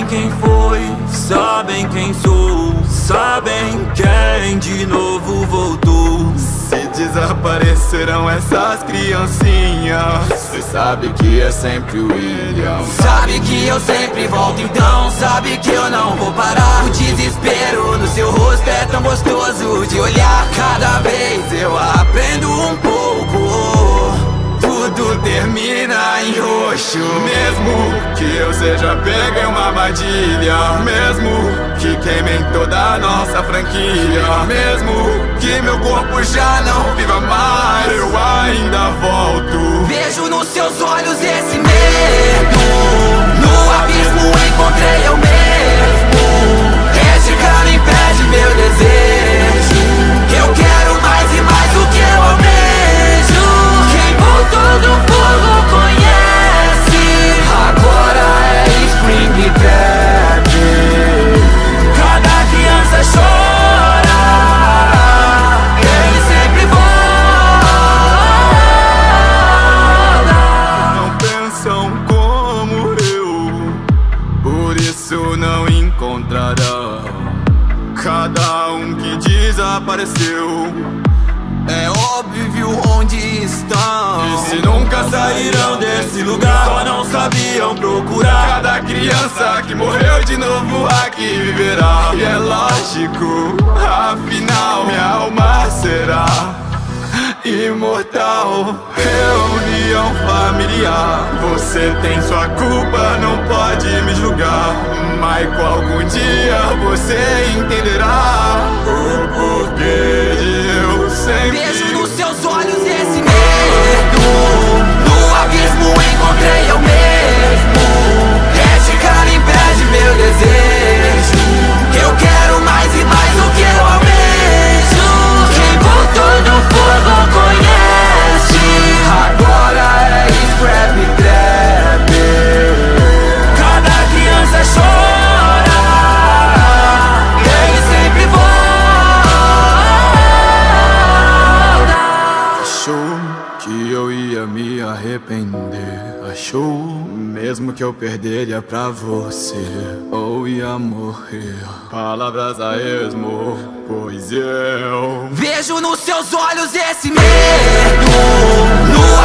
Sabem quem foi, sabem quem sou Sabem quem de novo voltou. Se desaparecerão essas criancinhas Cê sabe que é sempre o William. Sabe que eu sempre volto então Sabe que eu não vou parar. O desespero no seu rosto é tão gostoso de olhar cada vez seja pego em uma armadilha. Mesmo que queimem toda a nossa franquia. Mesmo que meu corpo já não viva mais. Eu ainda volto. Vejo nos seus olhos esse isso não encontrarão Cada um que desapareceu É óbvio onde estão. E se nunca saíram desse lugar. Só não sabiam procurar. Cada criança que morreu de novo aqui viverá. E é lógico, afinal minha alma será Imortal, reunião familiar. Você tem sua culpa, não pode me julgar. Michael, algum dia você entenderá eu ia me arrepender. Achou mesmo que eu perderia pra você. Ou ia morrer. Palavras a esmo, pois eu Vejo nos seus olhos esse medo. No